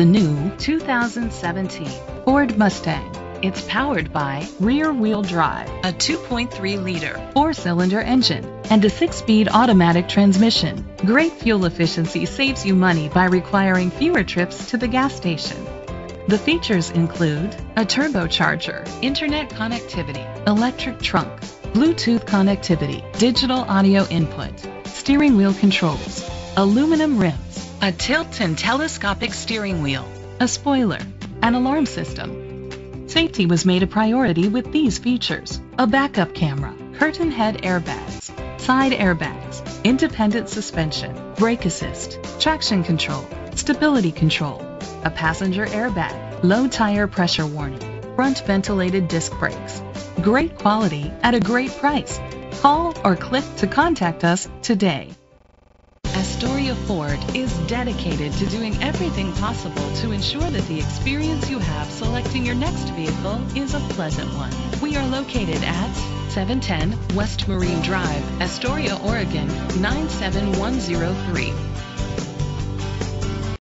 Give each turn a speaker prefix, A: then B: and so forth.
A: a new 2017 Ford Mustang. It's powered by rear-wheel drive, a 2.3-liter four-cylinder engine, and a six-speed automatic transmission. Great fuel efficiency saves you money by requiring fewer trips to the gas station. The features include a turbocharger, internet connectivity, electric trunk, Bluetooth connectivity, digital audio input, steering wheel controls, aluminum rims, a tilt and telescopic steering wheel, a spoiler, an alarm system. Safety was made a priority with these features. A backup camera, curtain head airbags, side airbags, independent suspension, brake assist, traction control, stability control, a passenger airbag, low tire pressure warning, front ventilated disc brakes. Great quality at a great price. Call or click to contact us today. Astoria Ford is dedicated to doing everything possible to ensure that the experience you have selecting your next vehicle is a pleasant one. We are located at 710 West Marine Drive, Astoria, Oregon 97103.